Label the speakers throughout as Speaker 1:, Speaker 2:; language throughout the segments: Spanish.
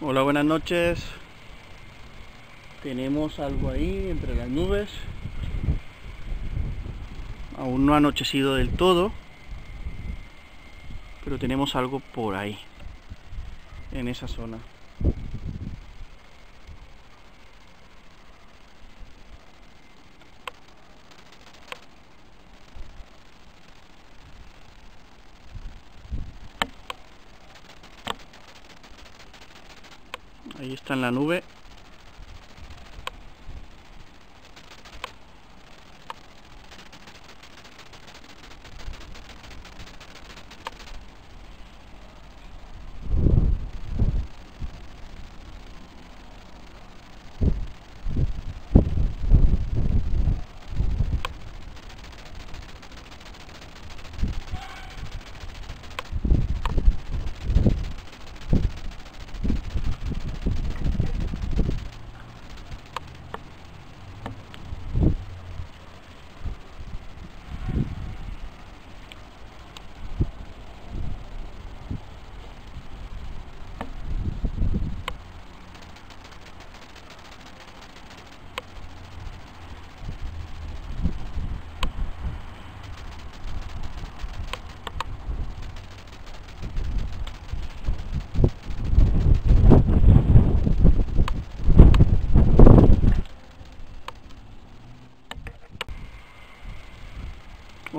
Speaker 1: Hola, buenas noches. Tenemos algo ahí entre las nubes. Aún no ha anochecido del todo, pero tenemos algo por ahí, en esa zona. Ahí está en la nube.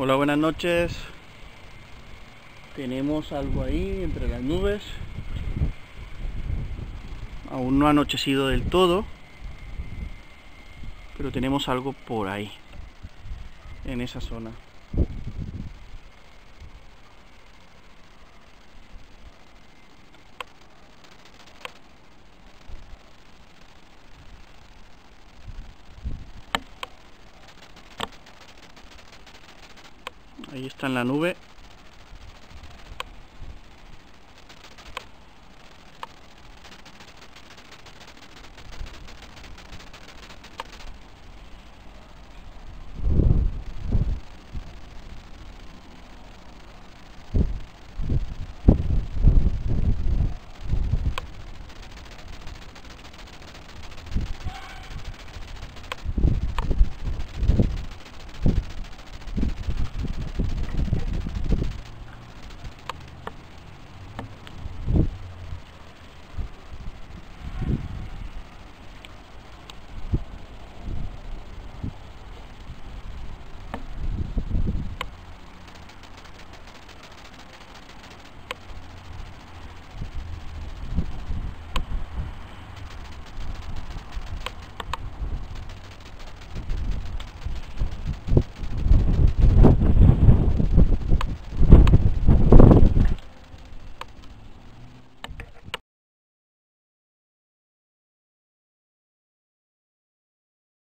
Speaker 1: Hola, buenas noches. Tenemos algo ahí entre las nubes. Aún no ha anochecido del todo, pero tenemos algo por ahí, en esa zona. Ahí está en la nube.